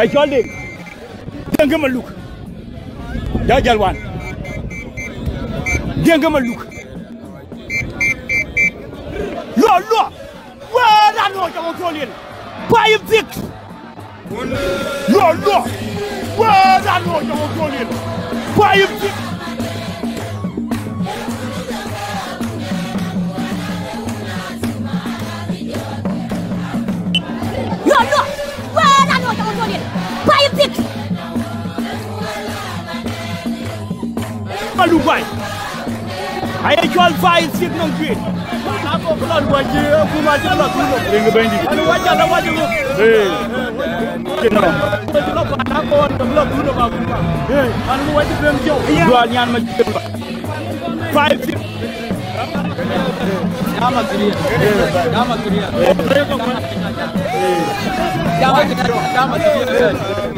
I'm ay colle denga ma luk da jalwan denga ma luk lo lo wara no jamo tolin pay vik lo lo wara no you jamo tolin pay vik Maloubaye Aye jol fayi sik non gwe Apo kulon waje kuma je la kuno Denga bendi Ano waje la waje lo Eh Kino Lo pa na ko on lo kuno ba kuma Eh Ano waje bem jo Dua nyan ma jikam ba Fayi kriya kriya kriya kriya kriya